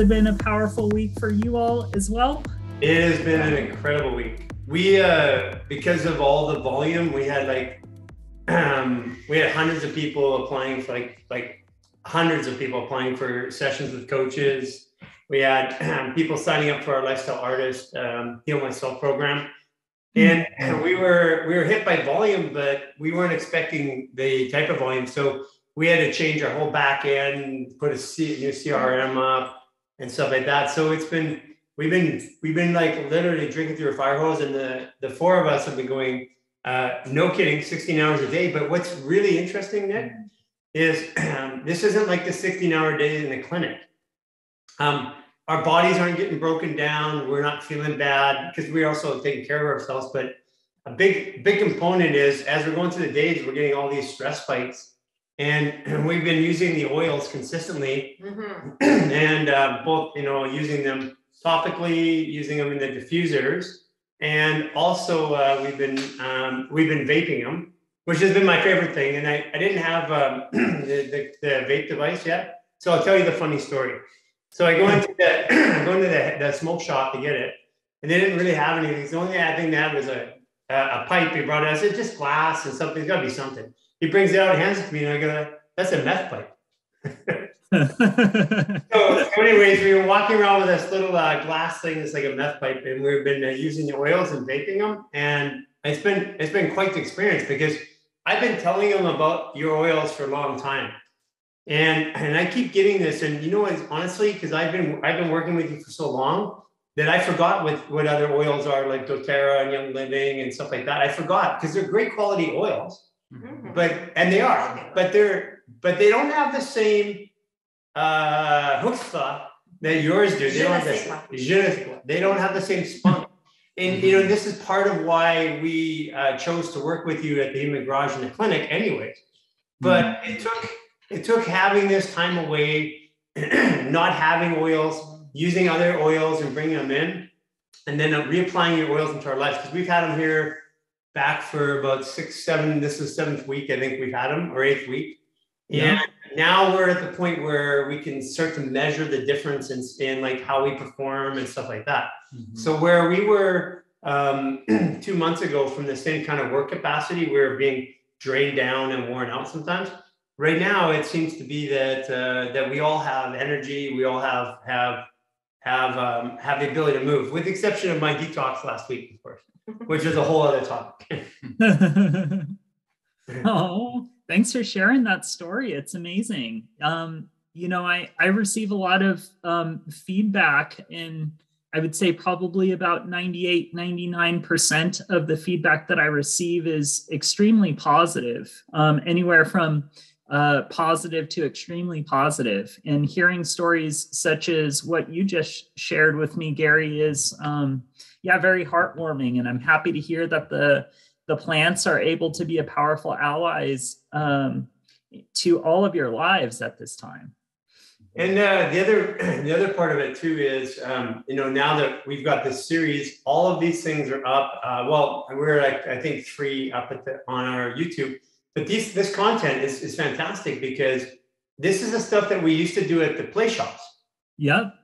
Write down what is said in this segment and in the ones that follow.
It been a powerful week for you all as well? It has been an incredible week. We, uh, because of all the volume, we had like, um, we had hundreds of people applying for like, like hundreds of people applying for sessions with coaches. We had um, people signing up for our lifestyle artist um, heal myself program, and, and we were we were hit by volume, but we weren't expecting the type of volume. So we had to change our whole back end, put a C, new CRM up, and stuff like that. So it's been we've been we've been like literally drinking through a fire hose, and the the four of us have been going. Uh, no kidding, 16 hours a day. But what's really interesting, Nick, is um, this isn't like the 16 hour day in the clinic. Um, our bodies aren't getting broken down. We're not feeling bad because we're also taking care of ourselves. But a big, big component is as we're going through the days, we're getting all these stress spikes. And, we've been using the oils consistently mm-hmm. and uh, both, you know, using them topically, using them in the diffusers. And also uh, we've been, um, we've been vaping them, which has been my favorite thing. And I, I didn't have um, the, the, the vape device yet. So I'll tell you the funny story. So I go into the go into the, the smoke shop to get it, and they didn't really have anything. The only thing they had was a, a, a pipe. He brought it. I said, just glass and something. It's got to be something. He brings it out, and hands it to me, and I go, that's a meth pipe. so, anyways, we were walking around with this little uh, glass thing that's like a meth pipe, and we've been uh, using the oils and vaping them, and it's been it's been quite the experience because I've been telling them about your oils for a long time. And and I keep getting this, and you know what? Honestly, because I've been I've been working with you for so long that I forgot what what other oils are like DoTerra and Young Living and stuff like that. I forgot because they're great quality oils, mm-hmm. but and they are, but they're but they don't have the same uh chutzpah that yours do. They don't have the, they don't have the same spunk. And you know, this is part of why we uh, chose to work with you at the Human Garage in the clinic, anyways. But mm-hmm. it took it took having this time away, not having oils, using other oils and bringing them in, and then reapplying your oils into our lives because we've had them here back for about six, seven. This is seventh week, I think we've had them, or eighth week. Yeah. And now we're at the point where we can start to measure the difference in, in like how we perform and stuff like that. Mm-hmm. So where we were um, two months ago from the same kind of work capacity, we are being drained down and worn out sometimes right now it seems to be that uh, that we all have energy we all have have have um, have the ability to move with the exception of my detox last week of course which is a whole other topic. Oh thanks for sharing that story. It's amazing. Um, you know i i receive a lot of um, feedback and i would say probably about 98 99% of the feedback that i receive is extremely positive um, anywhere from uh, positive to extremely positive. And hearing stories such as what you just shared with me, Gary, is um, yeah, very heartwarming. And I'm happy to hear that the the plants are able to be a powerful allies um, to all of your lives at this time. And uh, the other the other part of it too is um, you know now that we've got this series, all of these things are up. Uh, well, we're like I think three up at the, on our YouTube but these, this content is, is fantastic because this is the stuff that we used to do at the play shops. Yep.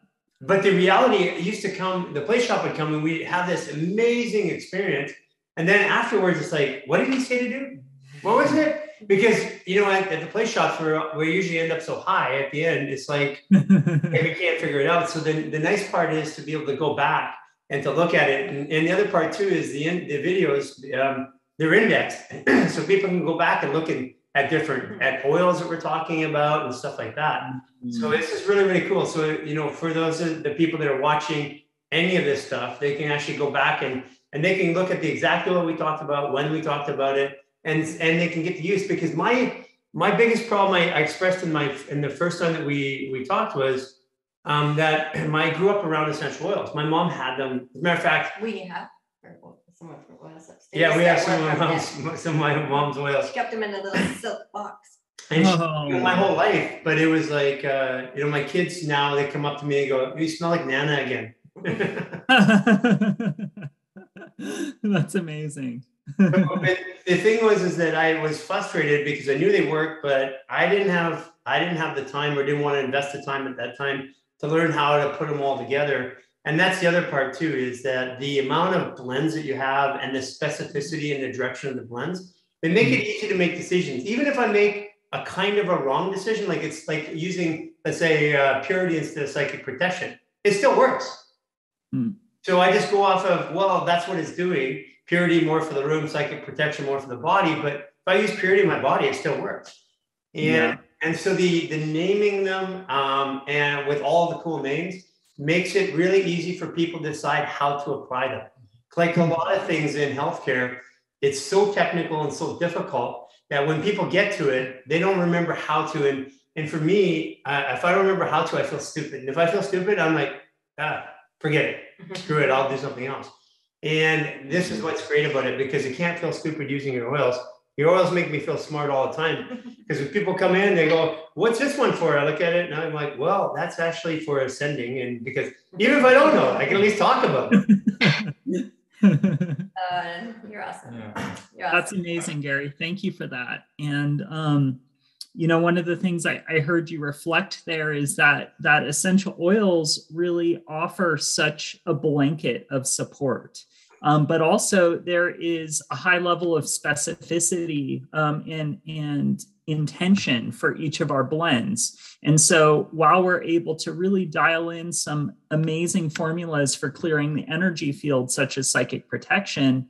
But the reality used to come, the play shop would come and we'd have this amazing experience. And then afterwards, it's like, what did he say to do? What was it? Because, you know, at, at the play shops where we usually end up so high at the end, it's like, we can't figure it out. So then the nice part is to be able to go back and to look at it. And, and the other part too is the, the videos. Um, they're indexed, so people can go back and look in, at different at oils that we're talking about and stuff like that. Mm-hmm. So this is really really cool. So you know, for those the people that are watching any of this stuff, they can actually go back and and they can look at the exactly what we talked about, when we talked about it, and and they can get the use because my my biggest problem I, I expressed in my in the first time that we we talked was um, that my, I grew up around essential oils. My mom had them. As a matter of fact, we have some of her oils upstairs. Yeah, we have some of, my mom's, some of my mom's oils. She kept them in a little silk box. And she, oh. my whole life, but it was like, uh, you know, my kids now they come up to me and go, "You smell like Nana again." That's amazing. but, but the thing was, is that I was frustrated because I knew they worked, but I didn't have, I didn't have the time or didn't want to invest the time at that time to learn how to put them all together. And that's the other part too, is that the amount of blends that you have and the specificity and the direction of the blends, they make it easy to make decisions. Even if I make a kind of a wrong decision, like it's like using, let's say, uh, purity instead of psychic protection, it still works. Hmm. So I just go off of, well, that's what it's doing. Purity more for the room, psychic protection more for the body. But if I use purity in my body, it still works. And Yeah. and so the the naming them um, and with all the cool names makes it really easy for people to decide how to apply them. Like a lot of things in healthcare, it's so technical and so difficult that when people get to it, they don't remember how to. And and for me, uh, if I don't remember how to, I feel stupid. And if I feel stupid, I'm like, ah, forget it, screw it, I'll do something else. And this is what's great about it because you can't feel stupid using your oils. Your oils make me feel smart all the time because when people come in, they go, "What's this one for?" I look at it and I'm like, "Well, that's actually for ascending." And because even if I don't know, I can at least talk about it. Uh, you're awesome. Yeah. You're That's awesome. amazing, Gary. Thank you for that. And um, you know, one of the things I, I heard you reflect there is that that essential oils really offer such a blanket of support. Um, but also there is a high level of specificity um, and, and intention for each of our blends. And so while we're able to really dial in some amazing formulas for clearing the energy field, such as psychic protection,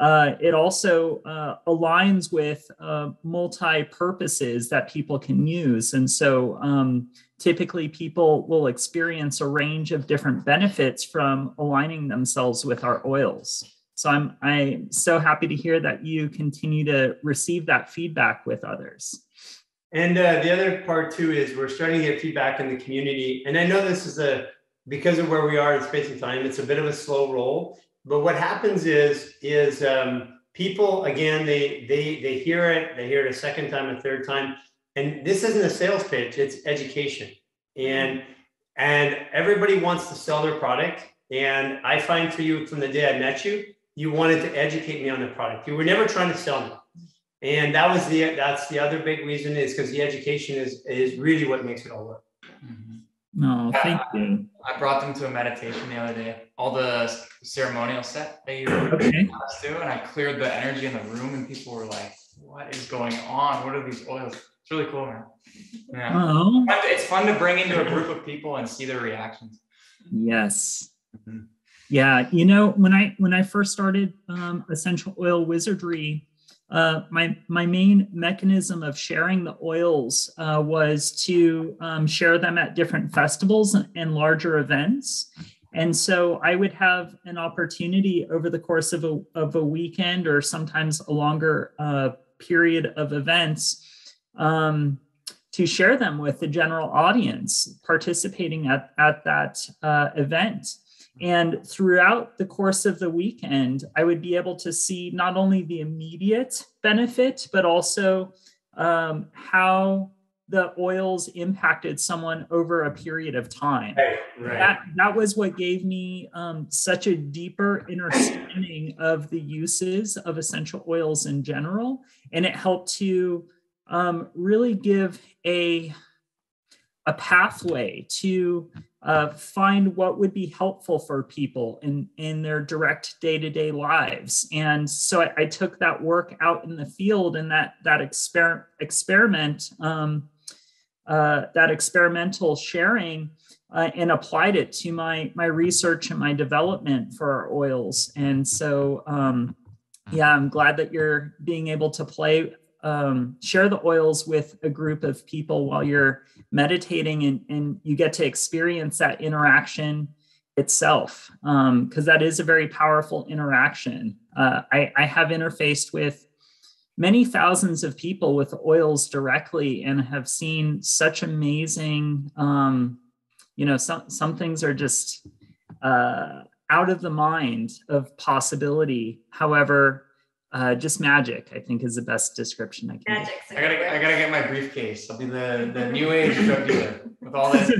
uh, it also uh, aligns with uh, multi purposes that people can use. And so um, typically people will experience a range of different benefits from aligning themselves with our oils. So I'm I'm so happy to hear that you continue to receive that feedback with others. And uh, the other part too is we're starting to get feedback in the community. And I know this is a because of where we are in space and time, it's a bit of a slow roll. But what happens is is um, people again they they they hear it, they hear it a second time, a third time, and this isn't a sales pitch; it's education. And and everybody wants to sell their product. And I find for you from the day I met you, you wanted to educate me on the product. You were never trying to sell me. And that was the that's the other big reason is because the education is is really what makes it all work. Mhm. No, thank you. I brought them to a meditation the other day. All the ceremonial set that you Okay. us do, and I cleared the energy in the room, and people were like, "What is going on? What are these oils?" It's really cool, man. Yeah, Oh, it's fun to bring into a group of people and see their reactions. yes. Mhm. Yeah, you know, when I when I first started um, essential oil wizardry, uh, my my main mechanism of sharing the oils uh, was to um, share them at different festivals and larger events. And so I would have an opportunity over the course of a of a weekend or sometimes a longer uh, period of events um, to share them with the general audience participating at at that uh, event. And throughout the course of the weekend, I would be able to see not only the immediate benefit, but also um, how the oils impacted someone over a period of time. Right. That, that was what gave me um, such a deeper understanding of the uses of essential oils in general. And it helped to um, really give a, a pathway to uh, find what would be helpful for people in, in their direct day-to-day lives. And so I, I took that work out in the field and that, that exper- experiment, um, uh, that experimental sharing uh, and applied it to my, my research and my development for our oils. And so, um, yeah, I'm glad that you're being able to play um, share the oils with a group of people while you're meditating and, and you get to experience that interaction itself because um, that is a very powerful interaction. Uh, I, I have interfaced with many thousands of people with oils directly and have seen such amazing um, you know some, some things are just uh, out of the mind of possibility. However uh, just magic, I think, is the best description I can. Magic's a I gotta, I gotta get my briefcase. I'll be the, the new age drug dealer with all this.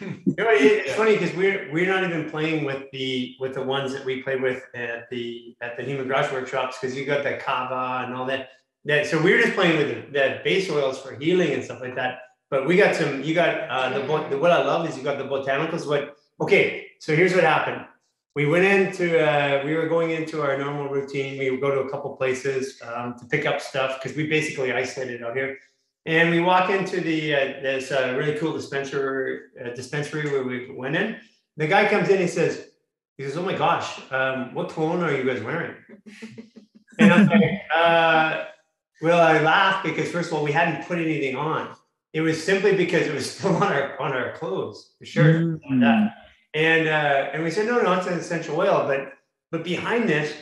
You know, it's funny because we're we're not even playing with the with the ones that we play with at the at the human garage workshops because you got the kava and all that. That so we were just playing with the, the base oils for healing and stuff like that. but we got some. You got uh, the, bot- the what I love is you got the botanicals. What? Okay, so here's what happened. We went into uh, we were going into our normal routine. We would go to a couple places um, to pick up stuff because we basically isolated out here. And we walk into the uh, this uh, really cool dispensary uh, dispensary where we went in. The guy comes in. He says, "He says, oh my gosh, um, what cologne are you guys wearing?" and I'm like, uh, "Well, I laughed because first of all, we hadn't put anything on. It was simply because it was still on our on our clothes, the shirt, and Mm. And uh, and we said, no, no, it's an essential oil. But but behind this,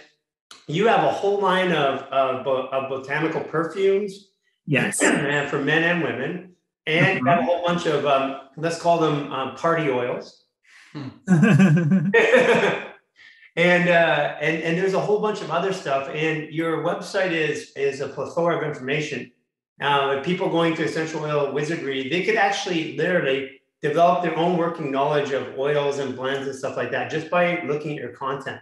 you have a whole line of of, of botanical perfumes Yes. and for men and women, and you have a whole bunch of um, let's call them um, party oils. and uh, and and there's a whole bunch of other stuff. And your website is is a plethora of information. Uh, people going to essential oil wizardry, they could actually literally develop their own working knowledge of oils and blends and stuff like that just by looking at your content.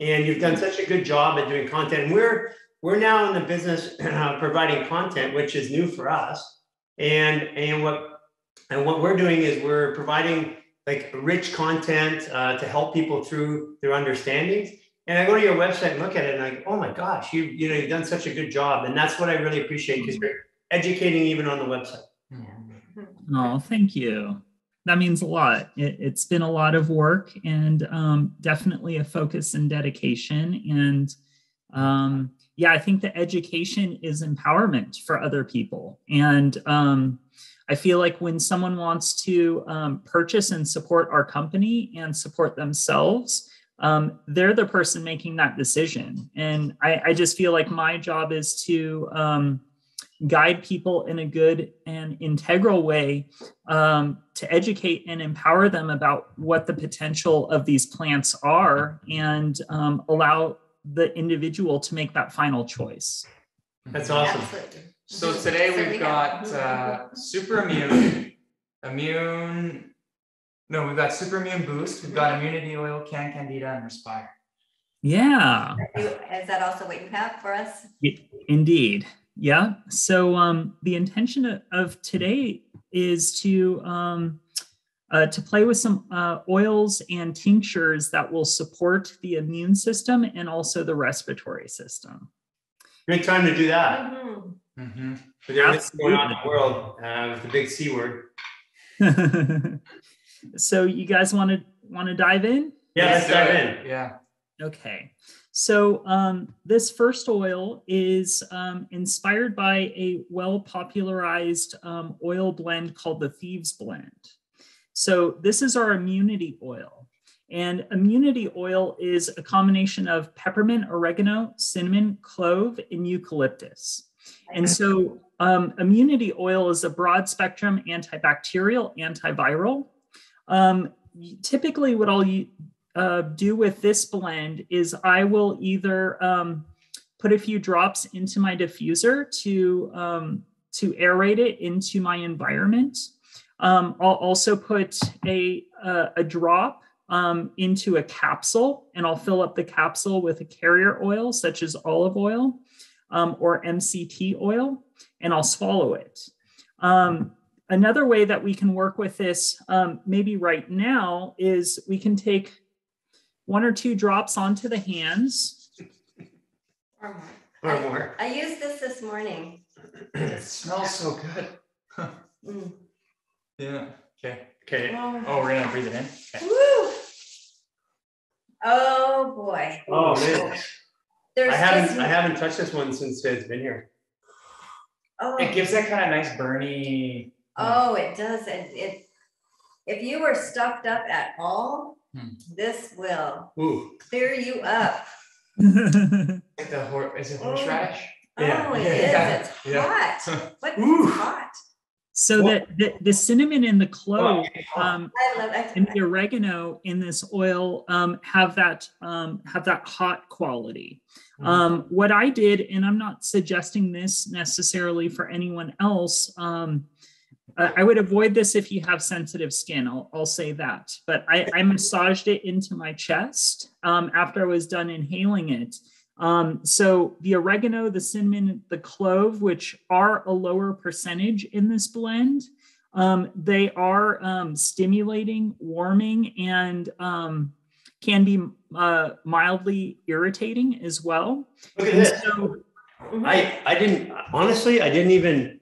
And you've done such a good job at doing content. And we're we're now in the business uh, providing content, which is new for us. And and what and what we're doing is we're providing like rich content uh, to help people through their understandings. And I go to your website and look at it, and like, oh my gosh, you you know you've done such a good job, and that's what I really appreciate because you're educating even on the website. Oh, thank you. That means a lot. It, it's been a lot of work and um, definitely a focus and dedication. And um, yeah, I think the education is empowerment for other people. And um, I feel like when someone wants to um, purchase and support our company and support themselves, um, they're the person making that decision. And I, I just feel like my job is to um, guide people in a good and integral way um, to educate and empower them about what the potential of these plants are and um, allow the individual to make that final choice. That's awesome. Absolutely. So today we've got uh, super immune, immune. No, we've got super immune boost. We've got immunity oil, can candida, and respire. Yeah, Is that also what you have for us? indeed. Yeah. So um, the intention of- of today is to um, uh, to play with some uh, oils and tinctures that will support the immune system and also the respiratory system. Great time to do that. Mhm. Mm-hmm. With everything going on in the world, uh, with the big C word. so you guys want to want to dive in? Yeah, let's dive in. Yeah. Okay. So um, this first oil is um, inspired by a well popularized um, oil blend called the Thieves Blend. So this is our immunity oil. And immunity oil is a combination of peppermint, oregano, cinnamon, clove, and eucalyptus. And so um, immunity oil is a broad spectrum antibacterial, antiviral. Um, typically, what I'll uh, do with this blend is I will either um, put a few drops into my diffuser to um, to aerate it into my environment. Um, I'll also put a a, a drop um, into a capsule, and I'll fill up the capsule with a carrier oil such as olive oil um, or MCT oil, and I'll swallow it. Um, another way that we can work with this, um, maybe right now, is we can take one or two drops onto the hands. Or more. Or more. I used this this morning. It smells so good. Mm. Yeah. Okay. Okay. Oh. Oh, we're gonna breathe it in. Okay. Woo! Oh, boy. Oh man, There's I haven't just- I haven't touched this one since it's been here. Oh, It gives that kind of nice burny. oh, it does. It, it, if you were stuffed up at all, Hmm. this will Ooh, clear you up. Like the hor- is it horseradish? Yeah. Oh, it Yeah. is. It's Yeah. hot. What Ooh. hot? so that the, the cinnamon and the clove um, I love that. and the oregano in this oil um, have that um, have that hot quality. Mhm. Um, what I did, and I'm not suggesting this necessarily for anyone else. I I would avoid this if you have sensitive skin. I'll, I'll say that. But I, I massaged it into my chest um, after I was done inhaling it. Um, so the oregano, the cinnamon, the clove, which are a lower percentage in this blend, Um, they are um, stimulating, warming, and um, can be uh, mildly irritating as well. Look at And this. so, I, I didn't, honestly, I didn't even,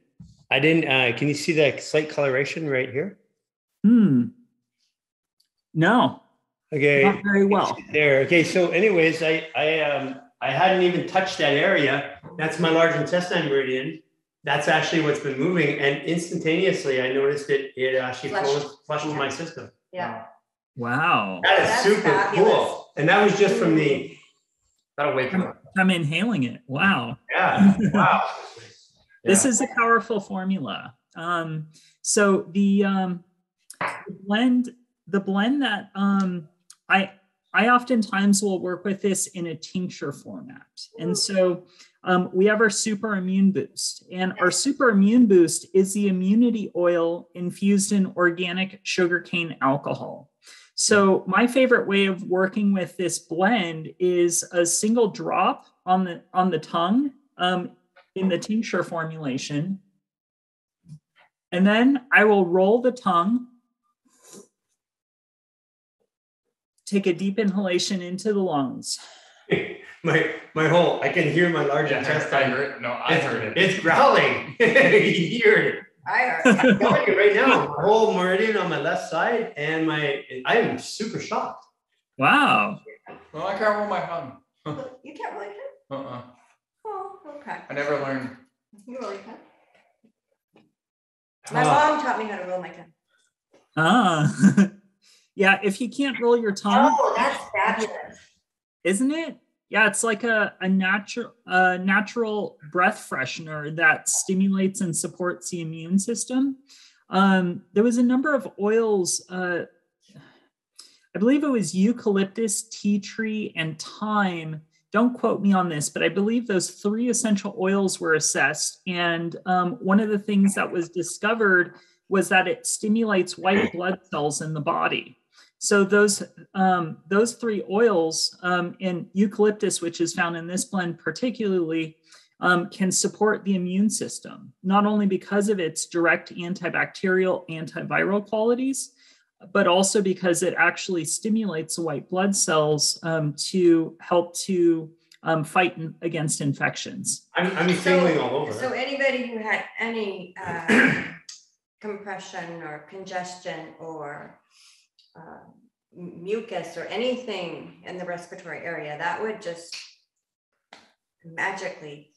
I didn't, uh, can you see that slight coloration right here? hmm, no, Okay. not very well. There. Okay. So, anyways, I I um I hadn't even touched that area. That's my large intestine meridian. That's actually what's been moving, and instantaneously, I noticed it. It actually Flushed. flows, flushed my system. Yeah. Wow. That is That's super fabulous. cool. And that was just from the That'll wake you up. I'm inhaling it. Wow. yeah. Wow. This is a powerful formula. Um, so the um, the blend, the blend that um, I I oftentimes will work with this in a tincture format, and so um, we have our super immune boost, and our super immune boost is the immunity oil infused in organic sugarcane alcohol. So my favorite way of working with this blend is a single drop on the on the tongue um, in the tincture formulation. And then I will roll the tongue, take a deep inhalation into the lungs. my my whole I can hear my large Yeah, I intestine. heard it. No, I It's, heard it. it's growling. you hear it. I heard. I'm telling you right now, my whole meridian on my left side, and my I am super shocked. Wow. Well, I can't roll my tongue. You can't really can? Uh-uh. Okay. I never learned. You really can. My Ah. mom taught me how to roll my tongue. Ah. yeah, if you can't roll your tongue, Oh, that's fabulous. isn't it? Yeah, it's like a, a natural a natural breath freshener that stimulates and supports the immune system. Um, there was a number of oils. Uh, I believe it was eucalyptus, tea tree, and thyme. Don't quote me on this, but I believe those three essential oils were assessed. And um, one of the things that was discovered was that it stimulates white blood cells in the body. So those um, those three oils um, and eucalyptus, which is found in this blend particularly, um, can support the immune system, not only because of its direct antibacterial, antiviral qualities, but also because it actually stimulates the white blood cells um, to help to um, fight in- against infections. I'm I'm tingling all over. So anybody who had any uh, compression or congestion or uh, mucus or anything in the respiratory area, that would just magically.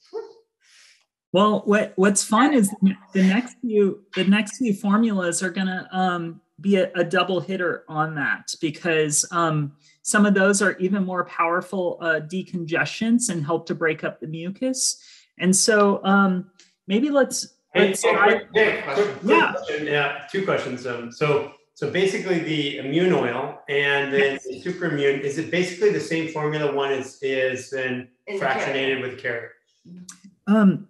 Well, what what's fun is the next few the next few formulas are gonna um, be a, a double hitter on that because um, some of those are even more powerful uh, decongestants and help to break up the mucus. And so um, maybe let's Hey, let's hey, quick- hey, quick- quick Yeah. question. Yeah, two questions. Um, so so basically the immune oil and then the super immune, is it basically the same formula? One is is then In the fractionated with carrier. Um,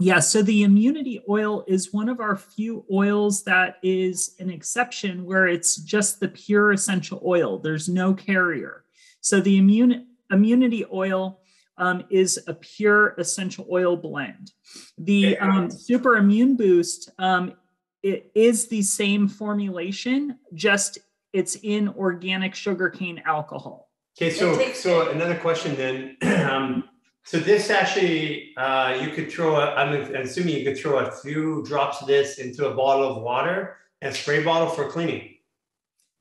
yeah, so the immunity oil is one of our few oils that is an exception where it's just the pure essential oil. There's no carrier. So the immune immunity oil um, is a pure essential oil blend. The um, super immune boost um, it is the same formulation, just it's in organic sugarcane alcohol. Okay, so so another question then. so this actually, uh, you could throw. A, I'm assuming you could throw a few drops of this into a bottle of water and spray bottle for cleaning.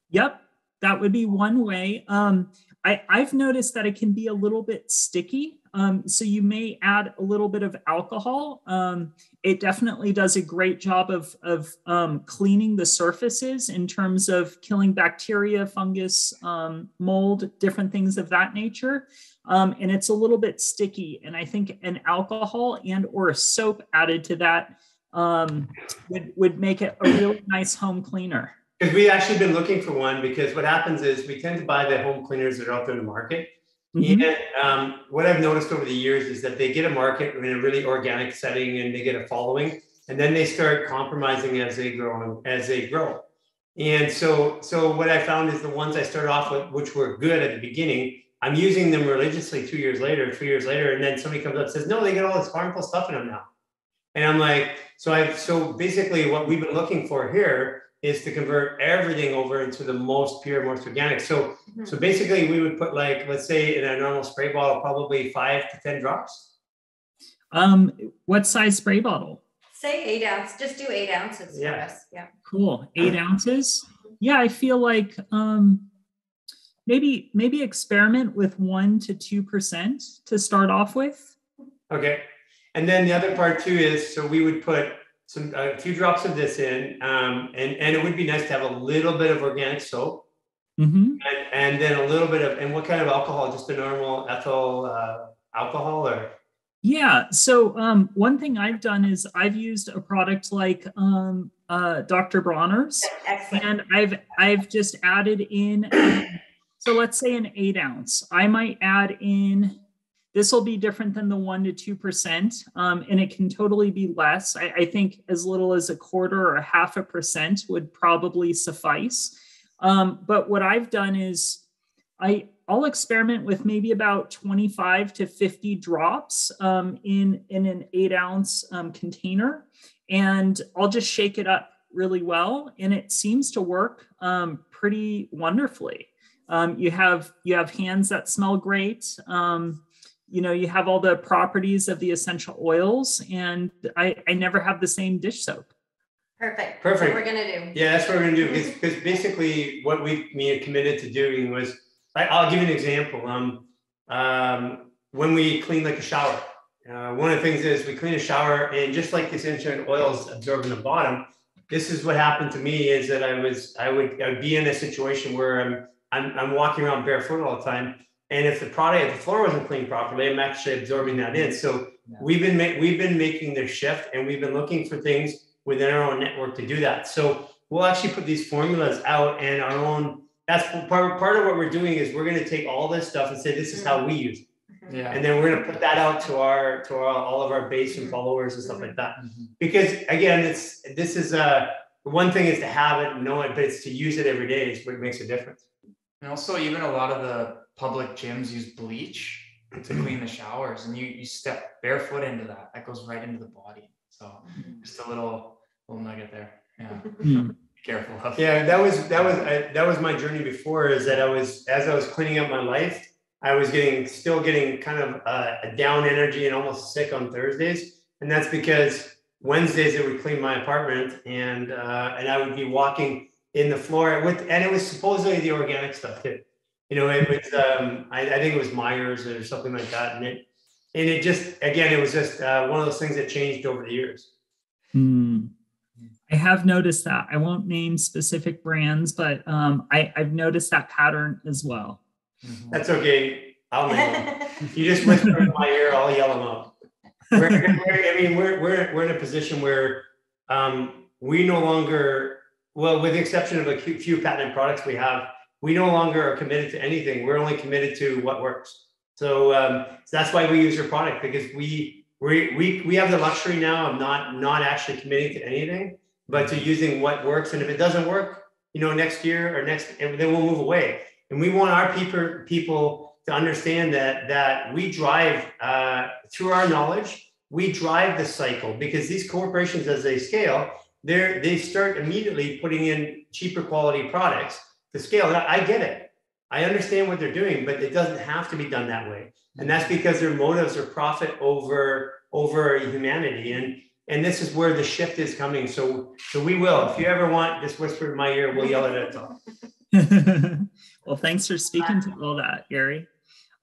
Yep, that would be one way. Um, I, I've noticed that it can be a little bit sticky. Um, so you may add a little bit of alcohol. Um, it definitely does a great job of, of um, cleaning the surfaces in terms of killing bacteria, fungus, um, mold, different things of that nature. Um, and it's a little bit sticky. And I think an alcohol and or a soap added to that um, would, would make it a really nice home cleaner. Because we actually been looking for one because what happens is we tend to buy the home cleaners that are out there in the market. Mhm. And um, what I've noticed over the years is that they get a market in a really organic setting and they get a following, and then they start compromising as they grow as they grow. And so, so what I found is the ones I started off with, which were good at the beginning, I'm using them religiously two years later, three years later, and then somebody comes up and says, "No, they get all this harmful stuff in them now." And I'm like, so I've so basically what we've been looking for here is to convert everything over into the most pure, most organic. So Mhm. so basically we would put like, let's say in a normal spray bottle, probably five to 10 drops. Um, what size spray bottle? Say eight ounce, just do eight ounces for Yeah. us, yeah. Cool. Eight ounces. Yeah, I feel like um maybe maybe experiment with one to two percent to start off with. Okay. And then the other part too is, so we would put some, a few drops of this in, um, and, and it would be nice to have a little bit of organic soap hmm and, and then a little bit of, and what kind of alcohol? Just a normal ethyl, uh, alcohol or? Yeah. So um, one thing I've done is I've used a product like um, uh, Dr. Bronner's, Excellent. and I've I've just added in. So let's say an eight ounce. I might add in. This will be different than the one to two percent, um, and it can totally be less. I, I think as little as a quarter or a half a percent would probably suffice. Um, but what I've done is I I'll experiment with maybe about 25 to 50 drops um, in in an eight ounce um, container, and I'll just shake it up really well, and it seems to work um, pretty wonderfully. Um, you have you have hands that smell great. Um, you know you have all the properties of the essential oils, and I, I never have the same dish soap. Perfect. Perfect. That's what we're gonna do. Yeah, that's what we're gonna do, because, because basically what we, me committed to doing was, I, I'll give you an example, um, um, when we clean like a shower. Uh, one of the things is we clean a shower and just like the essential oils absorb in the bottom, this is what happened to me is that I was, I would, I would be in a situation where I'm, I'm, I'm walking around barefoot all the time. And if the product, if the floor wasn't cleaned properly, I'm actually absorbing that in. So Yeah. we've been, ma- we've been making this shift and we've been looking for things within our own network to do that. So we'll actually put these formulas out and our own, that's part, part of what we're doing is we're gonna take all this stuff and say, this is how we mm-hmm. use it. Mm-hmm. Yeah. And then we're gonna put that out to our, to our, all of our base and mm-hmm. followers and stuff like that. Because again, it's, this is uh one thing is to have it, and know it, but it's to use it every day is what makes a difference. And also, even a lot of the public gyms use bleach to clean the showers, and you you step barefoot into that. That goes right into the body. So just a little little nugget there. Yeah, Hmm. careful of. Yeah, that was, that was, I, that was my journey before is that I was, as I was cleaning up my life, I was getting, still getting kind of uh, a down energy and almost sick on Thursdays. And that's because Wednesdays I would clean my apartment and, uh, and I would be walking in the floor with, and it was supposedly the organic stuff too. You know, it was, um, I, I think it was Myers or something like that. And it, and it just, again, it was just uh, one of those things that changed over the years. Hmm. I have noticed that. I won't name specific brands, but um, I, I've noticed that pattern as well. Mhm. That's okay. I'll name. You just whisper in my ear, I'll yell them out. We're, we're- I mean, we're, we're, we're in a position where um, we no longer, well, with the exception of a few- patented products we have, we no longer are committed to anything. We're only committed to what works. So, um, so that's why we use your product because we, we, we, we have the luxury now of not, not actually committing to anything, but to using what works. And if it doesn't work, you know, next year or next, then we'll move away. And we want our people, people to understand that, that we drive, uh, through our knowledge, we drive the cycle because these corporations, as they scale, they're, they start immediately putting in cheaper quality products to scale. And I I get it. I understand what they're doing, but it doesn't have to be done that way. And that's because their motives are profit over, over humanity. And, and this is where the shift is coming. So, so we will, if you ever want, just whisper in my ear, we'll yell it at them. well, thanks for speaking to all that, Gary.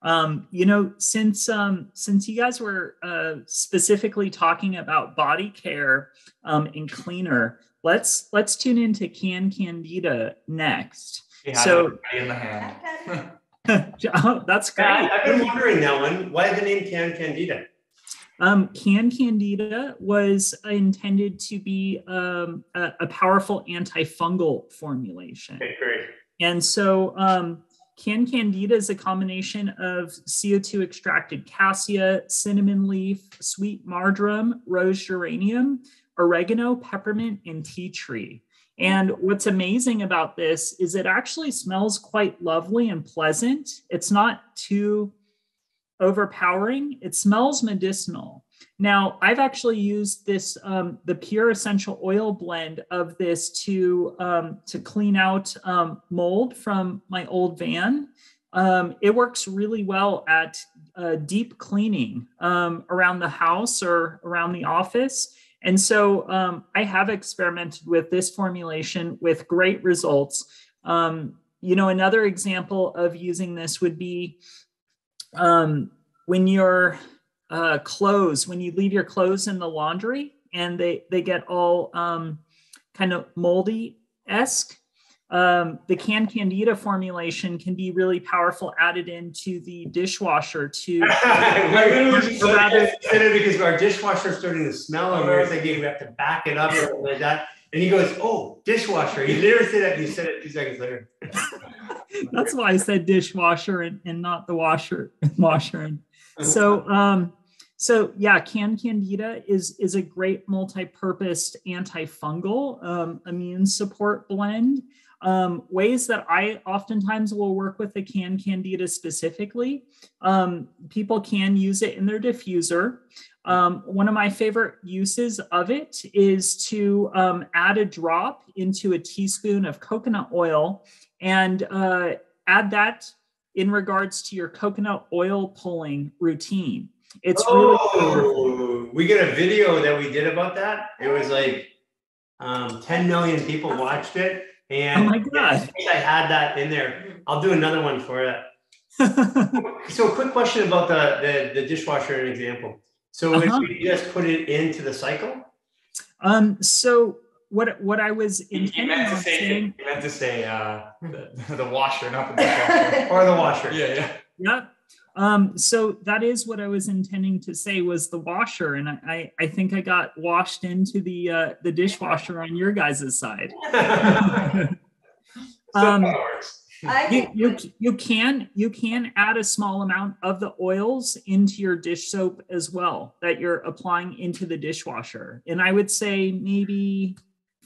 Um, you know, since um, since you guys were uh, specifically talking about body care um, and cleaner, let's let's tune into Can Candida next. We had So- in the hand. oh, that's great. I- I've been wondering that one. Why the name Can Candida? Um, Can Candida was intended to be um, a, a powerful antifungal formulation. Okay, great. And so um, Can Candida is a combination of CO2 extracted cassia, cinnamon leaf, sweet marjoram, rose geranium, oregano, peppermint, and tea tree. And what's amazing about this is it actually smells quite lovely and pleasant. It's not too overpowering. It smells medicinal. Now, I've actually used this um, the pure essential oil blend of this to um, to clean out um, mold from my old van. Um, it works really well at uh, deep cleaning um, around the house or around the office. And so um, I have experimented with this formulation with great results. you know, another example of using this would be when you're uh, clothes when you leave your clothes in the laundry and they they get all um, kind of moldy esque. Um, the can candida formulation can be really powerful added into the dishwasher to rather because our dishwasher is starting to smell and we are thinking we have to back it up or like that. And he goes, "Oh, dishwasher." He literally said that. He said it two seconds later. That's why I said dishwasher and, and not the washer washer. And so um, so yeah, Can Candida is, is a great multi-purpose antifungal um, immune support blend. Um, ways that I oftentimes will work with the Can Candida specifically, um, people can use it in their diffuser. Um, one of my favorite uses of it is to um, add a drop into a teaspoon of coconut oil and uh, add that in regards to your coconut oil pulling routine. It's oh, really we get a video that we did about that. It was like um, 10 million people watched it. And oh my god, I had that in there. I'll do another one for it. so, quick question about the the, the dishwasher an example. So, uh-huh. if you just put it into the cycle. Um. So what what I was intending meant to say, saying, you meant to say uh, the, the washer, not the dishwasher, or the washer. Yeah, yeah. Yeah. Um, so that is what I was intending to say was the washer, and I, I think I got washed into the uh, the dishwasher on your guys' side. um, you, you, you can you can add a small amount of the oils into your dish soap as well that you're applying into the dishwasher, and I would say maybe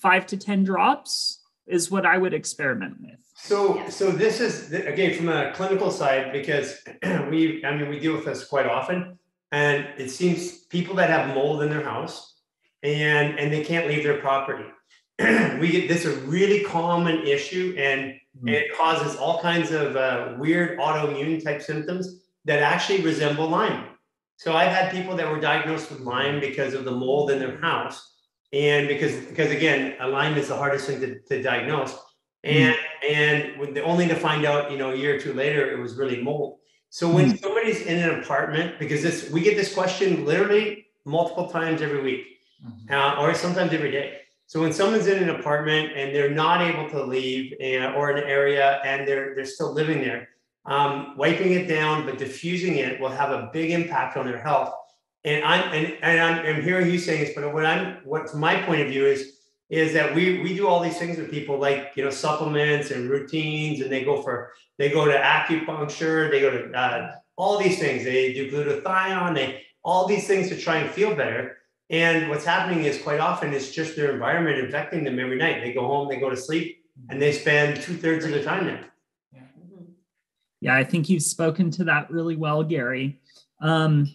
five to ten drops is what I would experiment with. So, so this is again from a clinical side because we, I mean, we deal with this quite often, and it seems people that have mold in their house and and they can't leave their property. we get this is a really common issue, and, mm-hmm. and it causes all kinds of uh, weird autoimmune type symptoms that actually resemble Lyme. So I've had people that were diagnosed with Lyme because of the mold in their house, and because because again, a Lyme is the hardest thing to, to diagnose and mm. and the, only to find out you know a year or two later it was really mold so when mm. somebody's in an apartment because this we get this question literally multiple times every week mm-hmm. uh, or sometimes every day so when someone's in an apartment and they're not able to leave uh, or an area and they're they're still living there um, wiping it down but diffusing it will have a big impact on their health and i'm and, and I'm, I'm hearing you saying this but what i'm what from my point of view is is that we we do all these things with people like you know supplements and routines and they go for they go to acupuncture they go to uh, all these things. They do glutathione they all these things to try and feel better. And what's happening is quite often it's just their environment infecting them every night. They go home they go to sleep and they spend two-thirds of the time there. Yeah i think you've spoken to that really well gary. Um,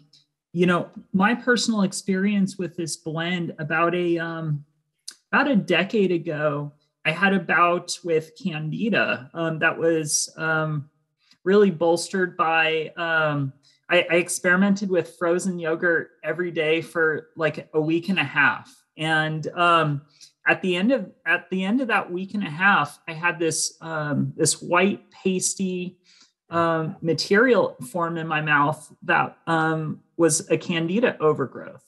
you know my personal experience with this blend about a um, about a decade ago, I had a bout with candida um, that was um, really bolstered by. Um, I, I, experimented with frozen yogurt every day for like a week and a half, and um, at the end of at the end of that week and a half, I had this um, this white pasty um, material form in my mouth that was a candida overgrowth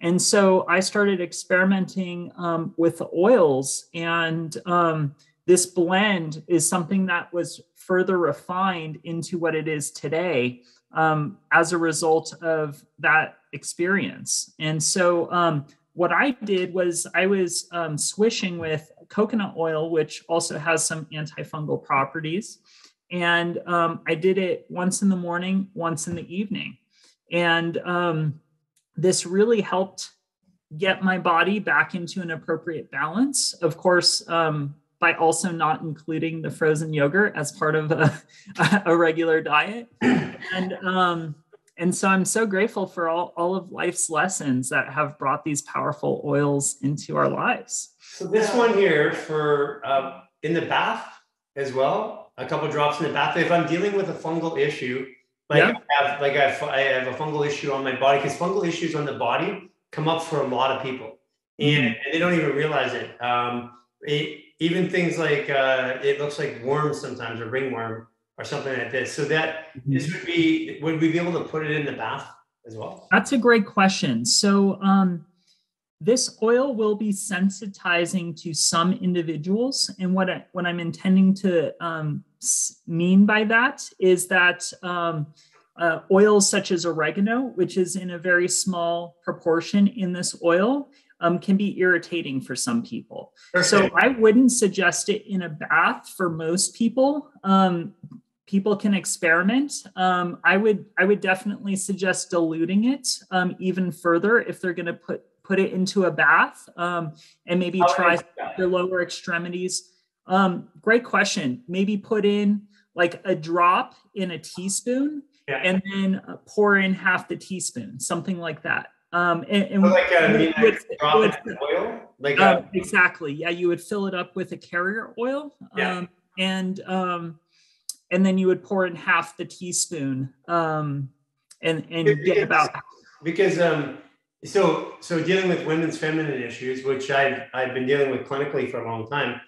and so I started experimenting um, with the oils, and um, this blend is something that was further refined into what it is today um, as a result of that experience. And so, um, what I did was I was um, swishing with coconut oil, which also has some antifungal properties. And um, I did it once in the morning, once in the evening. And this really helped get my body back into an appropriate balance. Of course, um, by also not including the frozen yogurt as part of a, a regular diet. And um, and so I'm so grateful for all, all of life's lessons that have brought these powerful oils into our lives. So this one here for uh, in the bath as well, a couple drops in the bath. If I'm dealing with a fungal issue, like Yeah. I have like I have, I have a fungal issue on my body because fungal issues on the body come up for a lot of people, and, and they don't even realize it. Um, it- even things like uh, it looks like worms sometimes or ringworm or something like this. So that this would be would we be able to put it in the bath as well? That's a great question. So, um, this oil will be sensitizing to some individuals, and what I, what I'm intending to um, mean by that is that um, uh, oils such as oregano, which is in a very small proportion in this oil, um, can be irritating for some people. So I wouldn't suggest it in a bath for most people. Um, people can experiment. Um, I would I would definitely suggest diluting it um, even further if they're going to put put it into a bath um, and maybe How try the lower extremities. Um, great question. Maybe put in like a drop in a teaspoon Yeah. and then uh, pour in half the teaspoon, something like that. Um, and, and So like would- would- drop would- in oil, like um, exactly. Yeah, you would fill it up with a carrier oil, Yeah. um, and um, and then you would pour in half the teaspoon, um, and and It- get about because um so so dealing with women's feminine issues which i've i've been dealing with clinically for a long time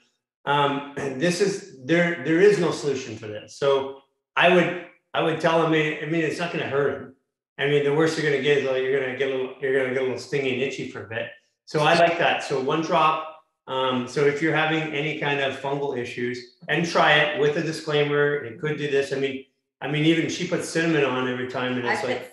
um and this is there there is no solution for this. So i would i would tell them i mean it's not going to hurt them i mean the worst you're going to get is like, you're going to get a little you're going to get a little stingy and itchy for a bit. So i like that. So one drop um, so if you're having any kind of fungal issues and try it with a disclaimer it could do this. I mean i mean even she puts cinnamon on every time and I it's put like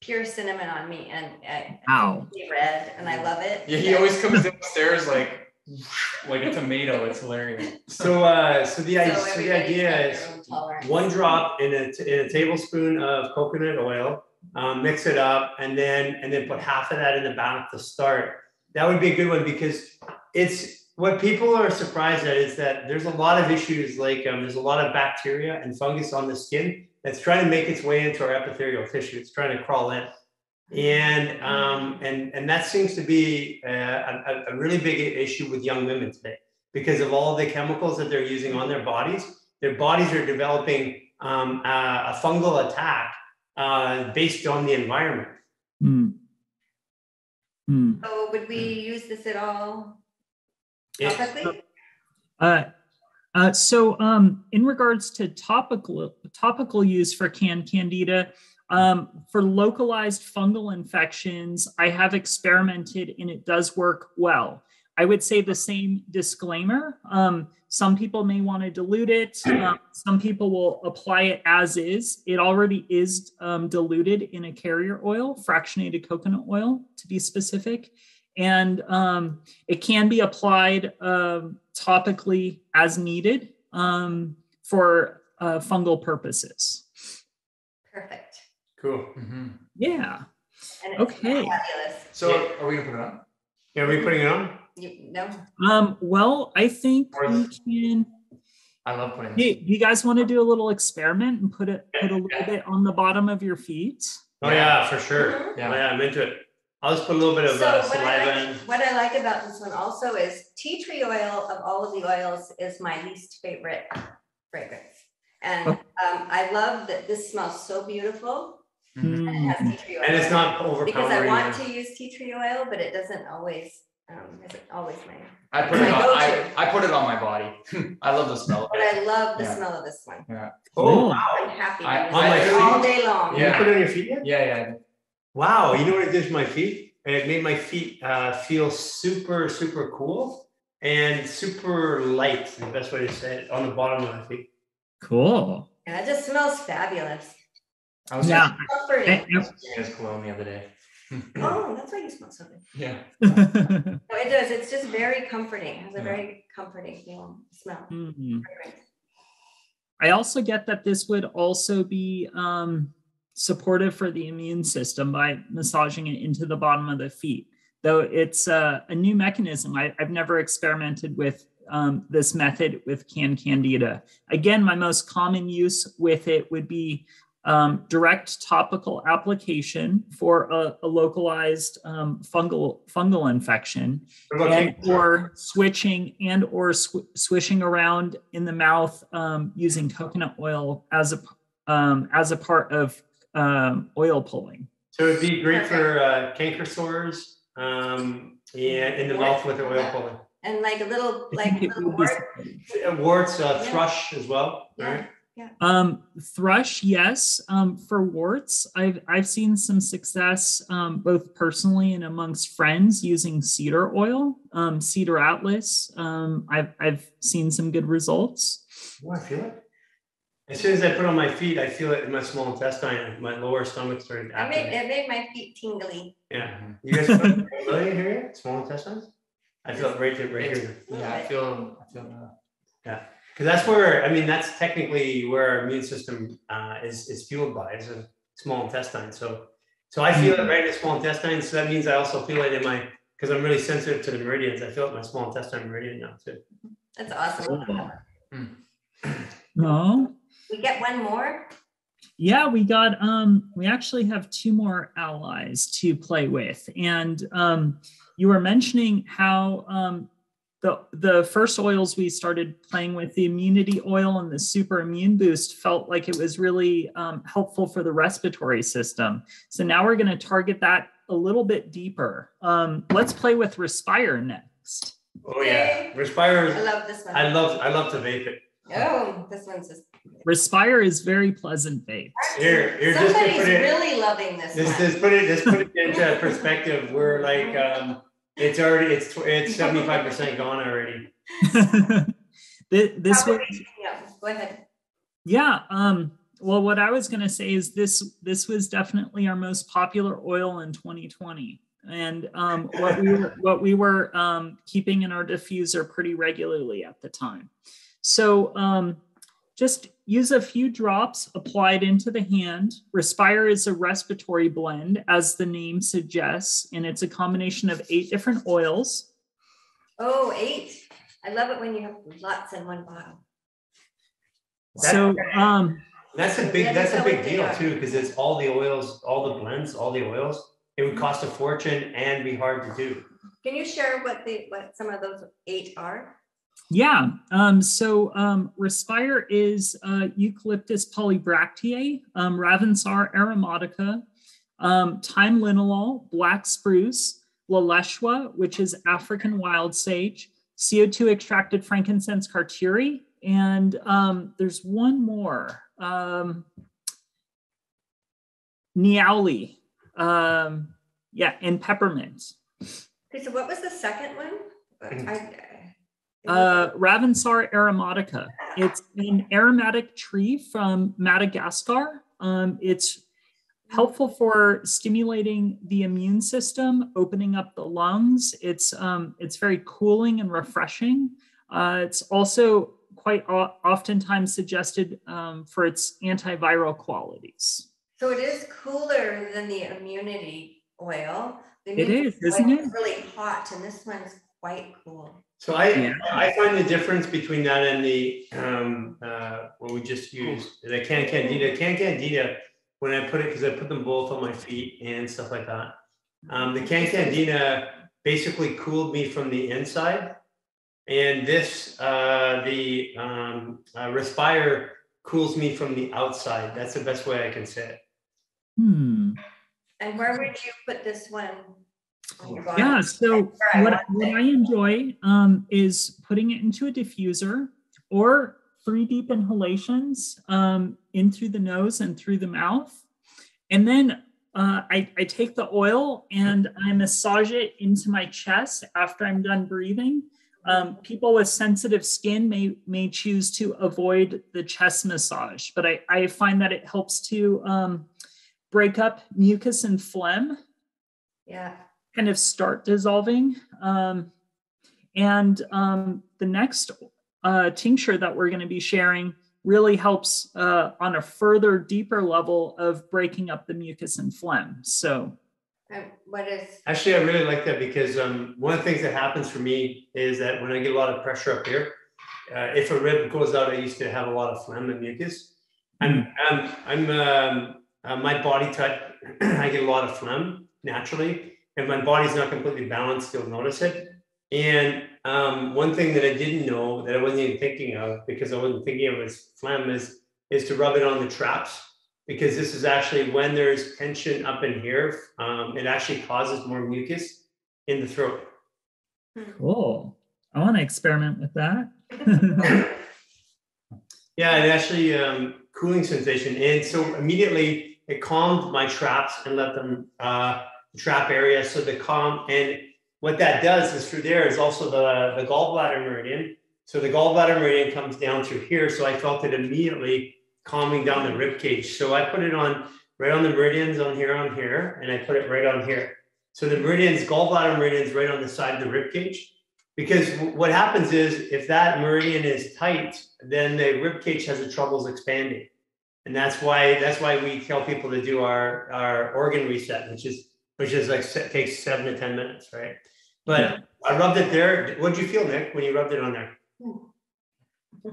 pure cinnamon on me and I Ow. see red and I love it. Yeah, he always comes downstairs like like a tomato. It's hilarious. So, uh, so the, So so the idea is their own tolerance. one drop in a, in a tablespoon of coconut oil, um, mix it up, and then and then put half of that in the bath to start. That would be a good one because it's what people are surprised at is that there's a lot of issues like um, there's a lot of bacteria and fungus on the skin that's trying to make its way into our epithelial tissue. It's trying to crawl in. And um, and and that seems to be uh, a, a really big issue with young women today because of all the chemicals that they're using on their bodies. Their bodies are developing um, a, a fungal attack uh, based on the environment. Hmm. Hmm. So would we use this at all It- topically? Uh, uh, so, um, in regards to topical topical use for can candida, um, for localized fungal infections, I have experimented and it does work well. I would say the same disclaimer. Um, some people may want to dilute it. Um, some people will apply it as is. It already is um, diluted in a carrier oil, fractionated coconut oil to be specific. And um, it can be applied um, topically as needed um, for uh, fungal purposes. Perfect. Cool. Mhm. Yeah. And it's Okay. Fabulous. So are we gonna put it on? Yeah, are we putting it on? You, no, Um, well, I think Or- we can. I love putting Hey, this. do you guys want to do a little experiment and put it put a little bit on the bottom of your feet? Oh yeah, for sure. Mhm. Oh, Yeah. yeah, I'm into it. I'll just put a little bit of So uh, what I, like, what I like about this one also is tea tree oil of all of the oils is my least favorite fragrance. And um, I love that this smells so beautiful. and It has tea tree oil. And it's not it. overpowering. Because I want to use tea tree oil, but it doesn't always, um, isn't always my, I put it on. I. I put it on my body. I love the smell of but. I love the Yeah. smell of this one. Yeah. Oh, wow. I'm happy I- to use on my all day long. Yeah. You Yeah. put it on your feet yet? Yeah, yeah. Wow, you know what it did to my feet? It made my feet uh, feel super, super cool and super light. The best way to say it on the bottom of my feet. Cool. And it just smells fabulous. I was Yeah. Comforting. Using his cologne the other day. Oh, that's why you smell so good. Yeah. No, it does. It's just very comforting. It has a Yeah. very comforting feel, smell. Mhm. I also get that this would also be um, supportive for the immune system by massaging it into the bottom of the feet. Though it's uh, a new mechanism, I, I've never experimented with um, this method with can candida. Again, my most common use with it would be um, direct topical application for a, a localized um, fungal fungal infection, and or switching and or sw- swishing around in the mouth um, using coconut oil as a um, as a part of um, oil pulling. So it'd be great for uh, canker sores, um, yeah, in the mouth with the oil pulling. And like a little, like think it little wart. Warts, uh, Yeah. thrush as well, Yeah. right? Um, thrush, yes. Um, for warts, I've I've seen some success um, both personally and amongst friends using cedar oil, um, cedar atlas. Um, I've I've seen some good results. Oh, I feel it. As soon as I put on my feet, I feel it in my small intestine. My lower stomach started It made, acting. it made my feet tingly. Yeah. You guys feel it really here yet? Small intestines? I feel it right there, right here. Yeah, I feel, I feel that. Because that's where, I mean, that's technically where our immune system uh, is, is fueled by, is a small intestine. So, so I feel it right in the small intestine. So that means I also feel it in my, because I'm really sensitive to the meridians. I feel it in my small intestine meridian now too. That's awesome. No. We get one more. Yeah, we got um we actually have two more allies to play with. And um you were mentioning how um the the first oils we started playing with, the immunity oil and the super immune boost, felt like it was really um, helpful for the respiratory system. So now we're going to target that a little bit deeper. Um, let's play with Respire next. Oh yeah, respire I love this one. I love, I love to vape it. Oh, this one's just. Respire is very pleasant vape. Here, here, just to Somebody's put it- really loving this This, one. this put it, this put it into perspective. We're like, um, it's already, it's, it's seventy-five percent gone already. Th- this How was Yeah, go ahead. Yeah. Um, well, what I was going to say is this this was definitely our most popular oil in 2020. And um, what we were, what we were um, keeping in our diffuser pretty regularly at the time. So um, just use a few drops applied into the hand. Respire is a respiratory blend, as the name suggests, and it's a combination of eight different oils. Oh, eight. I love it when you have lots in one bottle. So um, That's a big that's a big deal too, because it's all the oils, all the blends, all the oils. It would cost a fortune and be hard to do. Can you share what the, what some of those eight are? Yeah. Um, so um, Respire is uh, Eucalyptus polybractea, um, Ravensara aromatica, um, thyme linalool, black spruce, laleshwa, which is African wild sage, CO2 extracted frankincense carterii, and um, there's one more, um, Niaouli. Um, yeah, and peppermint. Okay, so what was the second one? Mm. I- Uh, Ravensara aromatica. It's an aromatic tree from Madagascar. Um, it's helpful for stimulating the immune system, opening up the lungs. It's um, it's very cooling and refreshing. Uh, it's also quite o- oftentimes suggested um, for its antiviral qualities. So it is cooler than the immunity oil. The immunity is, isn't it? Really hot and this one's quite cool. So I, Yeah. I find the difference between that and the, um, uh, what we just used, the can candida, can candida, when I put it, because I put them both on my feet and stuff like that. Um, the can candida basically cooled me from the inside. And this, uh, the, um, uh, Respire cools me from the outside. That's the best way I can say it. Hmm. And where would you put this one? On your body? Yeah, so what, want what. I enjoy um, is putting it into a diffuser or three deep inhalations um, in through the nose and through the mouth. And then uh, I, I take the oil and I massage it into my chest after I'm done breathing. Um, people with sensitive skin may, may choose to avoid the chest massage, but I, I find that it helps to um, break up mucus and phlegm Yeah, kind of start dissolving. Um, and um, the next uh, tincture that we're going to be sharing really helps uh, on a further deeper level of breaking up the mucus and phlegm. So, and what is, Actually, I really like that because um, one of the things that happens for me is that when I get a lot of pressure up here, uh, if a rib goes out, I used to have a lot of phlegm and mucus. I'm I'm I'm um, uh, my body type. I get a lot of phlegm naturally, and my body's not completely balanced. You'll notice it. And um, one thing that I didn't know that I wasn't even thinking of because I wasn't thinking of as phlegm is is to rub it on the traps because this is actually when there's tension up in here, um, it actually causes more mucus in the throat. Cool. I want to experiment with that. yeah, it actually um, cooling sensation, and so immediately it calmed my traps and let them uh, trap area. So the calm and what that does is through there is also the the gallbladder meridian. So the gallbladder meridian comes down through here. So I felt it immediately calming down the rib cage. So I put it on right on the meridians on here on here, and I put it right on here. So the meridians, gallbladder meridians, right on the side of the rib cage. Because what happens is if that meridian is tight, then the rib cage has the troubles expanding. And that's why that's why we tell people to do our, our organ reset, which is which is like takes seven to ten minutes, right? But yeah. I rubbed it there. What did you feel, Nick, when you rubbed it on there?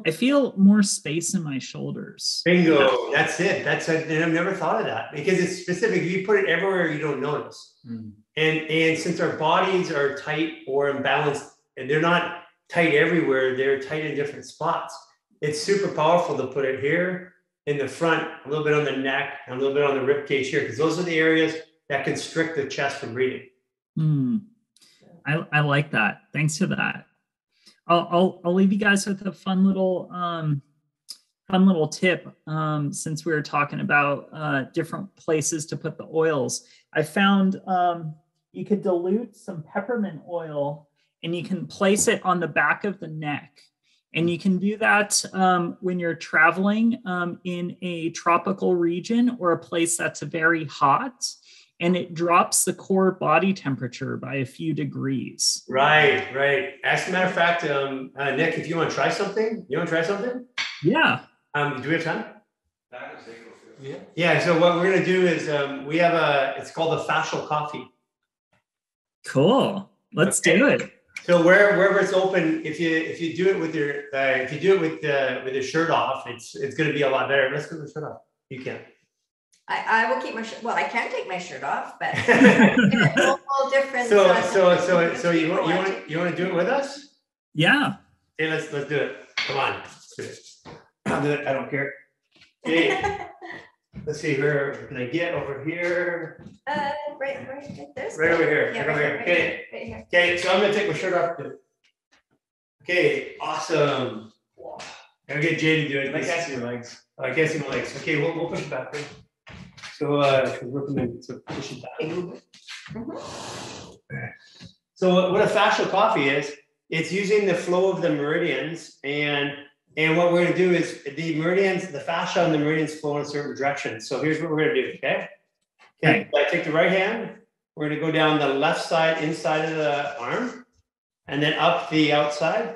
I feel more space in my shoulders. Bingo. That's it. That's a, and I've never thought of that because it's specific. If you put it everywhere, you don't notice. Mm. And and since our bodies are tight or imbalanced, and they're not tight everywhere, they're tight in different spots. It's super powerful to put it here in the front, a little bit on the neck, and a little bit on the rib cage here, because those are the areas that constrict the chest from breathing. Mm. I, I like that. Thanks for that. I'll, I'll, I'll leave you guys with a fun little um, fun little tip um, since we were talking about uh, different places to put the oils. I found um, you could dilute some peppermint oil and you can place it on the back of the neck. And you can do that um, when you're traveling um, in a tropical region or a place that's very hot and it drops the core body temperature by a few degrees. Right, right. As a matter of fact, um, uh, Nick, if you want to try something, you want to try something? Yeah. Um, do we have time? Yeah. Yeah. So what we're gonna do is um, we have a. It's called a fascial coffee. Cool. Let's okay. do it. So where, wherever it's open, if you if you do it with your uh, if you do it with uh, with your shirt off, it's it's going to be a lot better. Let's go with the shirt off. You can. I, I will keep my shirt. Well, I can take my shirt off, but all, different. So so so so you want you want you want to do it with us? Yeah. Hey, let's let's do it. Come on, let's do it. I'll do it. I don't care. Okay. let's see where can I get over here? Uh, right, right, this. Right over here. Yeah, right, over here. okay. Right here. Okay. So I'm gonna take my shirt off. Too. Okay. Awesome. Wow. I'll get Jay to do it. I can't see your legs. I can't see my legs. Okay, we'll, we'll push it back. So uh, we're going to push it back a little bit. So what a fascial coffee is, it's using the flow of the meridians and and what we're going to do is the meridians, the fascia and the meridians flow in a certain direction. So here's what we're going to do, okay? Okay, I take the right hand, we're going to go down the left side, inside of the arm, and then up the outside,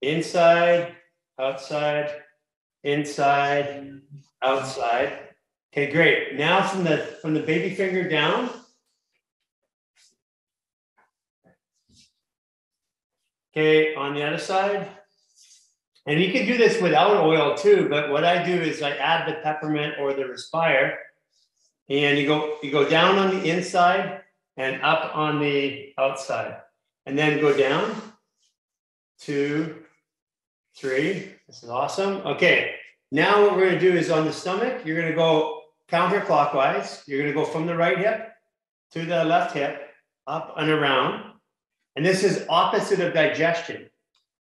inside, outside, inside, outside. Okay, great. Now from the from the baby finger down. Okay, on the other side. And you can do this without oil too, but what I do is I add the peppermint or the respire. And you go you go down on the inside and up on the outside. And then go down. Two, three. This is awesome. Okay, now what we're gonna do is on the stomach, you're gonna go counterclockwise. You're gonna go from the right hip to the left hip, up and around. And this is opposite of digestion.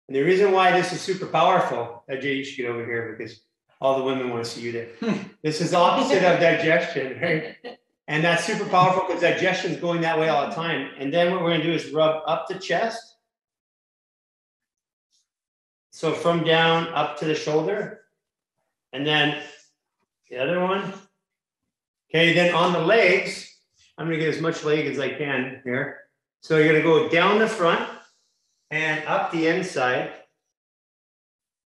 And the reason why this is super powerful, uh, Jay, you should get over here because all the women want to see you there. this is opposite of digestion, right? And that's super powerful because digestion is going that way all the time. And then what we're going to do is rub up the chest. So from down up to the shoulder. And then the other one. Okay, then on the legs, I'm gonna get as much leg as I can here. So you're gonna go down the front and up the inside,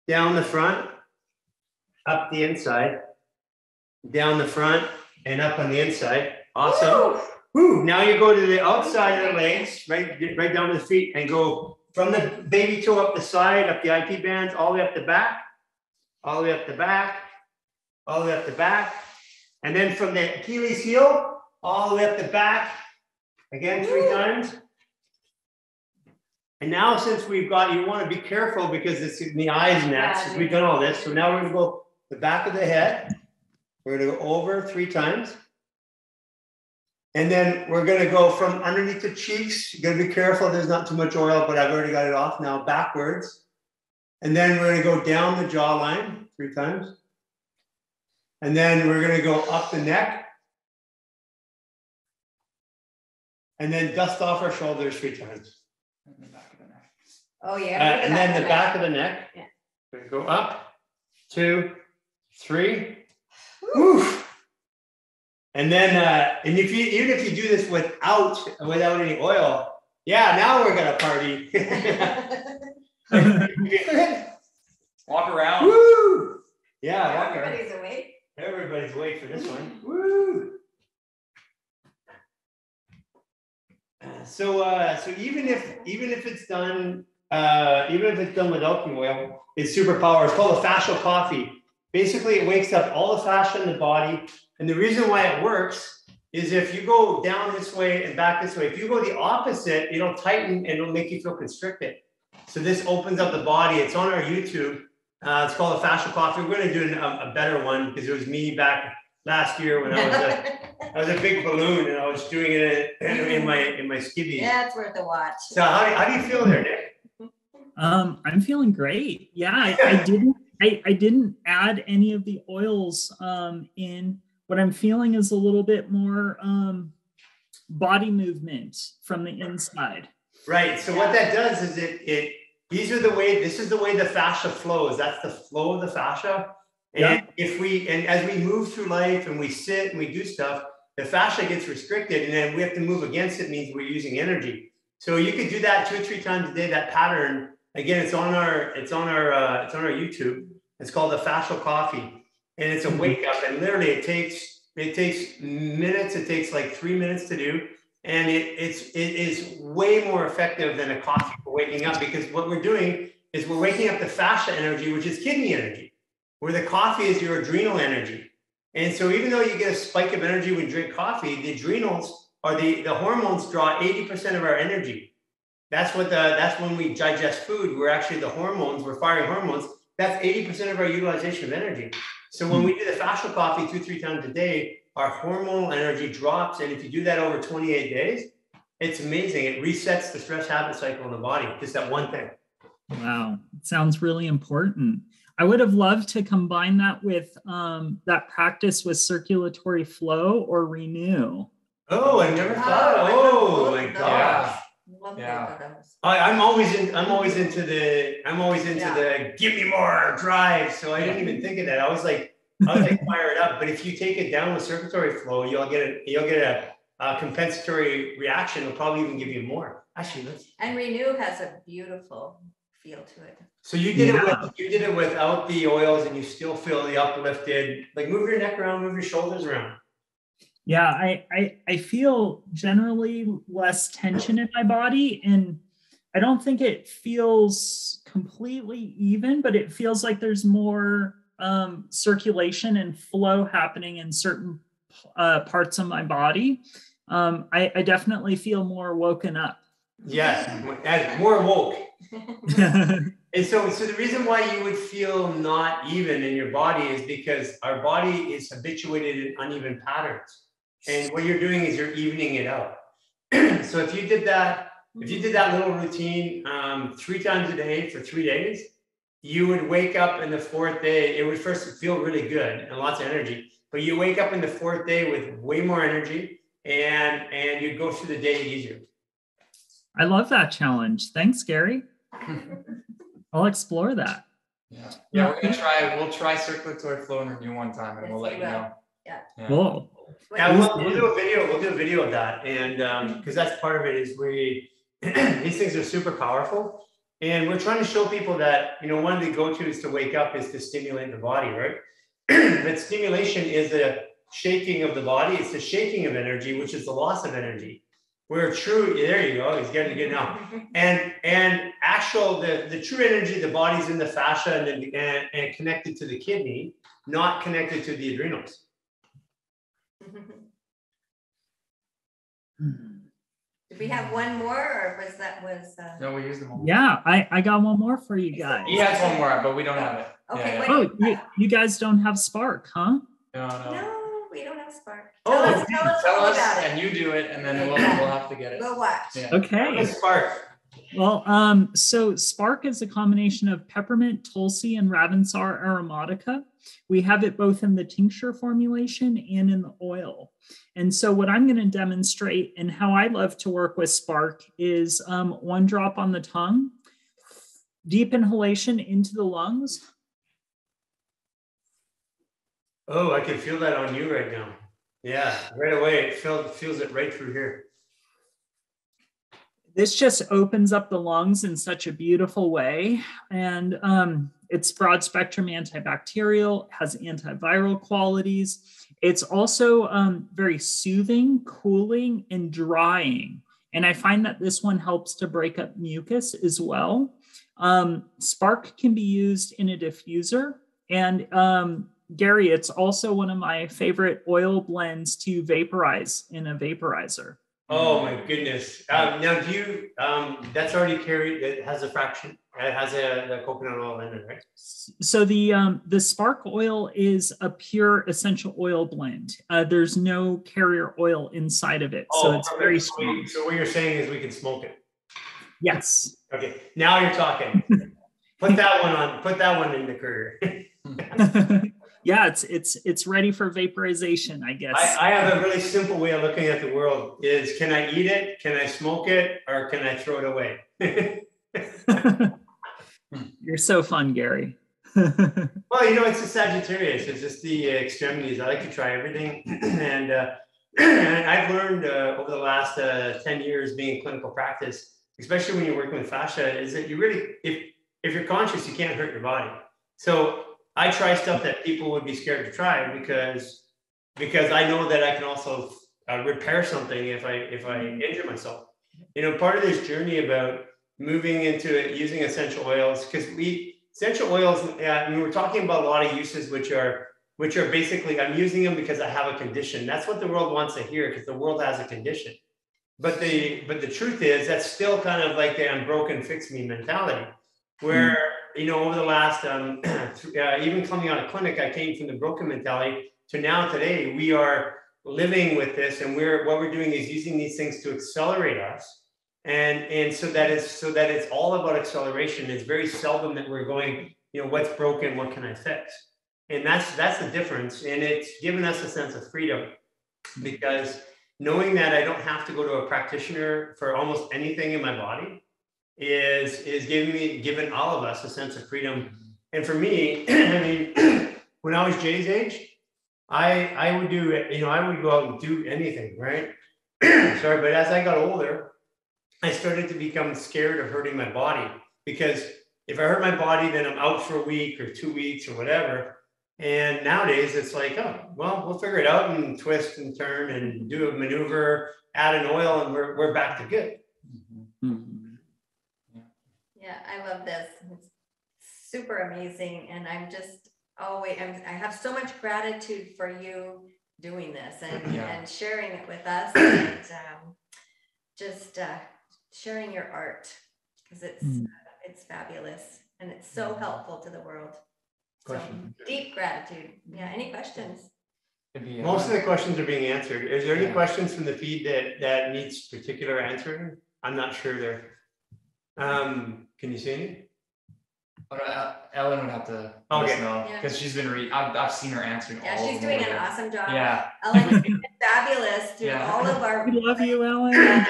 down the front, up the inside, down the front, and up on the inside. Awesome. Woo! Now you go to the outside of the legs, right, right down to the feet, and go from the baby toe up the side, up the IT bands, all the way up the back, all the way up the back, all the way up the back. And then from the Achilles heel, all the way up the back, again, three times. And now since we've got, you want to be careful because it's in the eyes and that, since we've done all this. So now we're gonna go the back of the head. We're gonna go over three times. And then we're gonna go from underneath the cheeks. You gotta be careful, there's not too much oil, but I've already got it off now, backwards. And then we're gonna go down the jawline three times. And then we're gonna go up the neck. And then dust off our shoulders three times. In the back of the neck. Oh, Uh, yeah. and then the back of the neck. Yeah. We go up, two, three. Woo. And then, uh, and if you even if you do this without without any oil, yeah, now we're gonna party. Walk around. Woo! Yeah, walk around. Everybody's awake. Everybody's awake for this one. Woo! So, uh, so even if even if it's done, uh, even if it's done without the oil, it's superpower. It's called a fascial coffee. Basically, it wakes up all the fascia in the body, and the reason why it works is if you go down this way and back this way. If you go the opposite, it'll tighten and it'll make you feel constricted. So this opens up the body. It's on our YouTube. Uh, it's called a fascial coffee. We're going to do an, a, a better one because it was me back last year when I was a I was a big balloon and I was doing it in, in my in my skivvies. Yeah, it's worth a watch. So how do, how do you feel there, Nick? Um, I'm feeling great. Yeah, I, I didn't I, I didn't add any of the oils um in. What I'm feeling is a little bit more um body movement from the inside. Right. So what that does is it it these are the way this is the way the fascia flows. That's the flow of the fascia. And Yeah. if we and as we move through life and we sit and we do stuff, the fascia gets restricted, and then we have to move against it. Means we're using energy. So you could do that two or three times a day. That pattern again, it's on our it's on our uh, it's on our YouTube. It's called the fascial coffee, and it's a Mhm. wake up. And literally, it takes it takes minutes. It takes like three minutes to do, and it it's it is way more effective than a coffee for waking up because what we're doing is we're waking up the fascia energy, which is kidney energy, where the coffee is your adrenal energy. And so even though you get a spike of energy when you drink coffee, the adrenals are the, the hormones draw 80% of our energy. That's what the that's when we digest food. We're actually the hormones, we're firing hormones. That's 80% of our utilization of energy. So when hmm. we do the fascial coffee two, three times a day, our hormonal energy drops. And if you do that over 28 days, it's amazing. It resets the stress habit cycle in the body, just that one thing. Wow, it sounds really important. I would have loved to combine that with um, that practice with circulatory flow or renew. Oh, I never thought. Oh, Oh my gosh. Love Yeah. I, I'm always in. I'm always into the. I'm always into Yeah. the give me more drive. So I didn't even think of that. I was like, I was like fired up. But if you take it down with circulatory flow, you'll get a you'll get a, a compensatory reaction. It'll probably even give you more. Actually, let's. And Renew has a beautiful feel to it. So you did Yeah. it with you did it without the oils, and you still feel the uplifted. Like move your neck around, move your shoulders around. Yeah, I, I I feel generally less tension in my body, and I don't think it feels completely even, but it feels like there's more um, circulation and flow happening in certain uh, parts of my body. Um, I, I definitely feel more woken up. Yes, as more woke. And so, so the reason why you would feel not even in your body is because our body is habituated in uneven patterns. And what you're doing is you're evening it out. so if you did that, if you did that little routine um, three times a day for three days, you would wake up in the fourth day. It would first feel really good and lots of energy, but you wake up in the fourth day with way more energy, and and you go through the day easier. I love that challenge. Thanks, Gary. I'll explore that. Yeah. Yeah, we're gonna try. We'll try circulatory flow and renew one time, and we'll let you know. Yeah. Cool. Yeah, we'll, we'll do a video. We'll do a video of that, and um, because that's part of it is we these things are super powerful, and we're trying to show people that you know one of the go-to's to wake up is to stimulate the body, right? but stimulation is a shaking of the body. It's the shaking of energy, which is the loss of energy. where true there you go he's getting it now and and actual the the true energy the body's in the fascia and, the, and and connected to the kidney not connected to the adrenals hmm. Did we have one more or was that was, uh, No, we used them all. Yeah, I, I got one more for you guys. He has one more, but we don't have it. okay, Yeah, wait. Oh, you, you guys don't have Spark, huh? No, no. No, we don't have Spark. Oh, Tell us, tell us Tell us about and it. you do it and then we'll, we'll have to get it. We'll watch. Yeah. Okay. spark Well, um, so Spark is a combination of peppermint, tulsi, and Ravensara aromatica. We have it both in the tincture formulation and in the oil. And so, what I'm going to demonstrate and how I love to work with Spark is um, one drop on the tongue, deep inhalation into the lungs. oh i can feel that on you right now yeah right away it feels feels it right through here this just opens up the lungs in such a beautiful way. And um, it's broad spectrum antibacterial, has antiviral qualities. It's also um, very soothing, cooling, and drying. And I find that this one helps to break up mucus as well. Um, Spark can be used in a diffuser. And um, Gary, it's also one of my favorite oil blends to vaporize in a vaporizer. Oh my goodness. Um, now, do you, um, that's already carried, it has a fraction, it has a, the coconut oil in it, right? So the um, the Spark oil is a pure essential oil blend. Uh, there's no carrier oil inside of it, so it's perfect. very strong. So what you're saying is we can smoke it. Yes. Okay, now you're talking. Put that one on, put that one in the career. yeah, it's it's it's ready for vaporization, I guess. I, I have a really simple way of looking at the world is can I eat it? Can I smoke it? Or can I throw it away? You're so fun, Gary. Well, you know, it's a Sagittarius. It's just the extremities. I like to try everything, and uh, I've learned uh, over the last uh, ten years being in clinical practice, especially when you're working with fascia, is that you really, if if you're conscious, you can't hurt your body. So I try stuff that people would be scared to try because because I know that I can also uh, repair something if I if I injure myself. You know, part of this journey about moving into it, using essential oils because we essential oils uh, and we're talking about a lot of uses which are which are basically i'm using them because i have a condition. That's what the world wants to hear because the world has a condition. But the but the truth is that's still kind of like the i'm fix me mentality where you know over the last um, uh, even coming out of clinic i came from the broken mentality to now today we are living with this and we're what we're doing is using these things to accelerate us. And and so that is so that it's all about acceleration. It's very seldom that we're going you know what's broken what can i fix? And that's that's the difference. And it's given us a sense of freedom because knowing that i don't have to go to a practitioner for almost anything in my body is is giving me giving all of us a sense of freedom mm-hmm. and for me i mean when i was jay's age i i would do you know i would go out and do anything right sorry but as i got older I started to become scared of hurting my body because if I hurt my body, then I'm out for a week or two weeks or whatever. And nowadays it's like, oh, well, we'll figure it out and twist and turn and do a maneuver, add an oil, and we're, we're back to good. Yeah, I love this. It's super amazing. And I'm just always, I'm, I have so much gratitude for you doing this and, Yeah. and sharing it with us and um, just uh, sharing your art because it's, Mm. it's fabulous and it's so helpful to the world. So Question. deep gratitude. Yeah, any questions? It'd be, uh, Most of the questions are being answered. Is there any Yeah. questions from the feed that, that needs particular answering? I'm not sure there. Um, can you see any? but, uh, Ellen would have to let us Okay. know Yeah. because she's been re. I've, I've seen her answering Yeah, all she's of them doing an already. awesome job. Yeah. Ellen, you've been fabulous through Yeah. all of our. We love you, Ellen. together.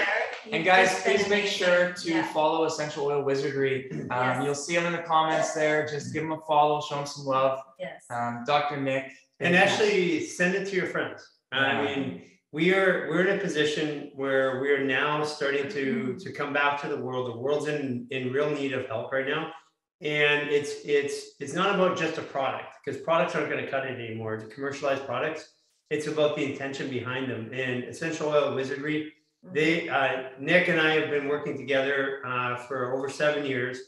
And You've guys, just been please make amazing. sure to Yeah. follow Essential Oil Wizardry. Um, Yes. You'll see them in the comments there. Just give them a follow, show them some love. Yes. Um, Dr. Nick. And actually send it to your friends. I Yeah. mean, we are we're in a position where we are now starting to to come back to the world. The world's in in real need of help right now. And it's it's it's not about just a product because products aren't going to cut it anymore. To commercialize products, it's about the intention behind them. And essential oil wizardry They, uh, Nick and I have been working together uh, for over seven years,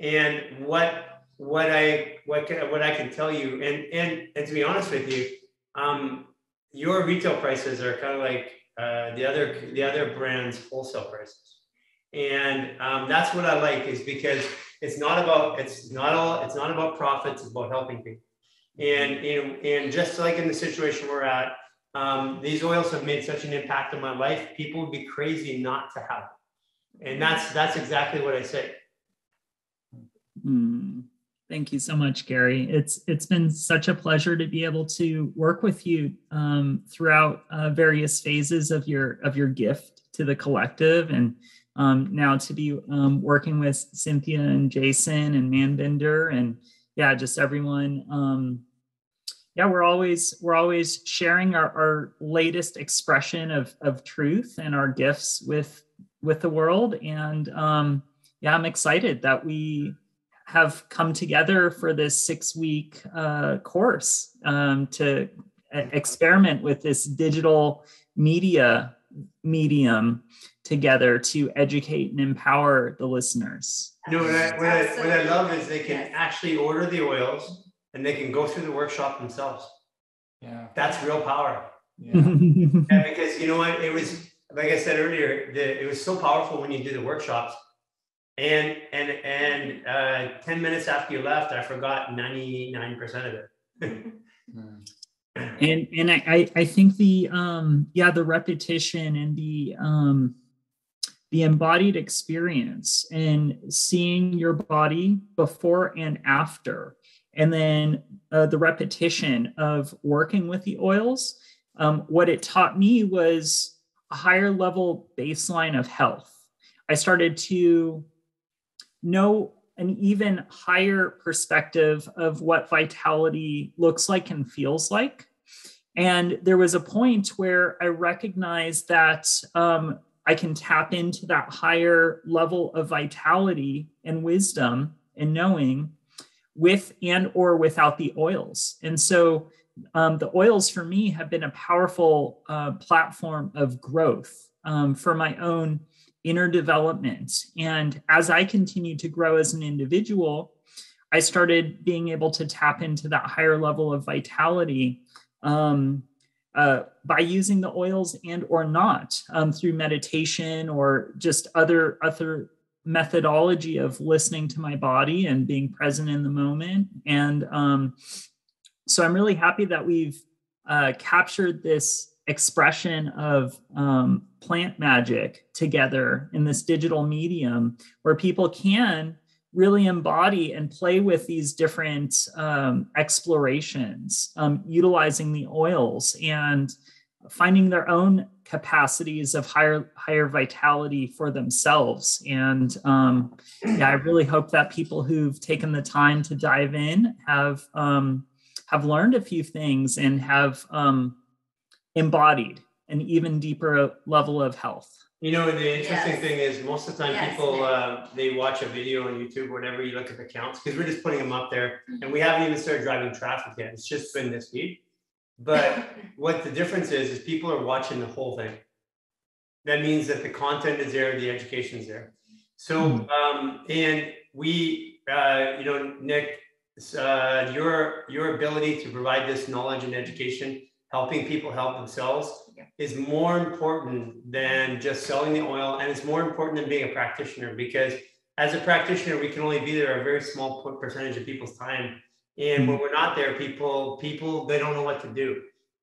and what what I what can, what I can tell you, and and and to be honest with you, um, your retail prices are kind of like uh, the other the other brands' wholesale prices, and um, that's what I like is because it's not about it's not all it's not about profits. It's about helping people, and and and just like in the situation we're at, um, these oils have made such an impact on my life. People would be crazy not to have it. And that's that's exactly what I say. Mm, thank you so much, Gary. It's it's been such a pleasure to be able to work with you um, throughout uh, various phases of your of your gift to the collective, and um, now to be um, working with Cynthia and Jason and Manbinder, and yeah, just everyone um, yeah we're always we're always sharing our, our latest expression of of truth and our gifts with with the world and um yeah i'm excited that we have come together for this six week uh, course um, to experiment with this digital media medium together to educate and empower the listeners. You know, what I, what I, what I love is they can actually order the oils and they can go through the workshop themselves. Yeah. That's real power. Yeah. and because you know what, it was like I said earlier, the, it was so powerful when you do the workshops. And and and uh, 10 minutes after you left, I forgot 99% of it. And and I, I think the um yeah the repetition and the um the embodied experience and seeing your body before and after and then uh, the repetition of working with the oils um, what it taught me was a higher level baseline of health i started to know an even higher perspective of what vitality looks like and feels like and there was a point where i recognized that um, i can tap into that higher level of vitality and wisdom and knowing with and or without the oils. And so um, the oils for me have been a powerful uh, platform of growth um, for my own inner development. And as I continued to grow as an individual, I started being able to tap into that higher level of vitality um, uh, by using the oils and or not um, through meditation or just other other methodology of listening to my body and being present in the moment. And um, so I'm really happy that we've uh, captured this expression of um, plant magic together in this digital medium where people can really embody and play with these different um, explorations, um, utilizing the oils and finding their own capacities of higher higher vitality for themselves. And um, yeah i really hope that people who've taken the time to dive in have um, have learned a few things and have um, embodied an even deeper level of health. You know the interesting Yes. thing is most of the time Yes, people uh, they watch a video on youtube whatever you look at the counts because we're just putting them up there and we haven't even started driving traffic yet. It's just been this week. But what the difference is is people are watching the whole thing. That means that the content is there the education is there. So um and we uh you know nick uh your your ability to provide this knowledge and education helping people help themselves Yeah. is more important than just selling the oil and it's more important than being a practitioner because as a practitioner we can only be there a very small percentage of people's time and when we're not there people people they don't know what to do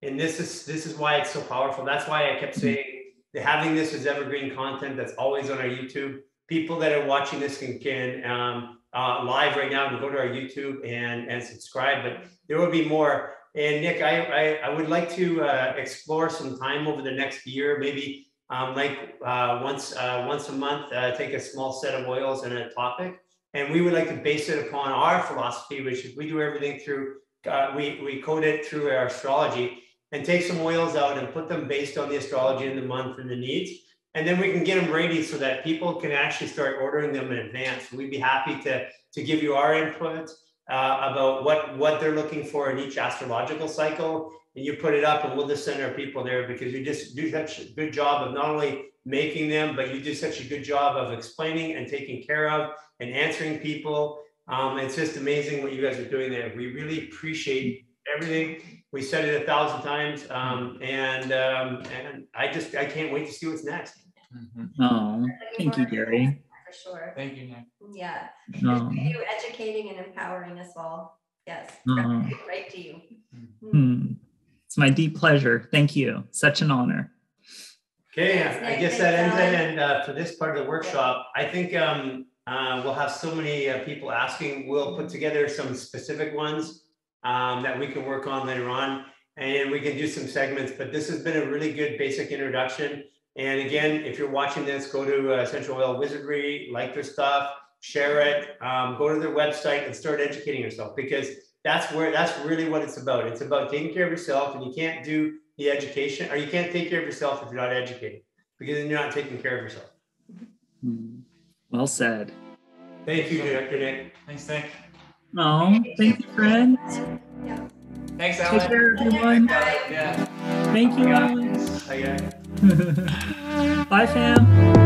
and this is this is why it's so powerful that's why i kept saying that having this as evergreen content that's always on our youtube people that are watching this can can um, uh, live right now and go to our youtube and and subscribe but there will be more and nick i i, I would like to uh, explore some time over the next year maybe um, like uh, once uh, once a month uh, take a small set of oils and a topic and we would like to base it upon our philosophy, which is we do everything through, uh, we, we code it through our astrology and take some oils out and put them based on the astrology and the month and the needs. And then we can get them ready so that people can actually start ordering them in advance. We'd be happy to, to give you our input uh, about what, what they're looking for in each astrological cycle and you put it up and we'll just send our people there because you just do such a good job of not only making them, but you do such a good job of explaining and taking care of and answering people. Um, it's just amazing what you guys are doing there. We really appreciate everything. We said it a thousand times, um, and um, and I just I can't wait to see what's next. Mhm. Oh, thank you, Gary. That, For sure. Thank you, Nick. Yeah. Oh, You educating and empowering us all. Yes. Right to you. hmm. It's my deep pleasure. Thank you. Such an honor. Okay, Thanks, I Nick. guess that ends it. And uh, for this part of the workshop, I think um, uh, we'll have so many uh, people asking. We'll put together some specific ones um, that we can work on later on, and we can do some segments. But this has been a really good basic introduction. And again, if you're watching this, go to uh, Essential Oil Wizardry, like their stuff, share it, um, go to their website, and start educating yourself because that's where that's really what it's about. It's about taking care of yourself, and you can't do the education, or you can't take care of yourself if you're not educated, because then you're not taking care of yourself. Hmm. Well said. Thank you, Director Nick. Thanks, Nick. Oh, thank you, friends. Yeah. Thanks, Take care, everyone. Yeah. Thank you, Alan. Hi, guys. Bye, fam.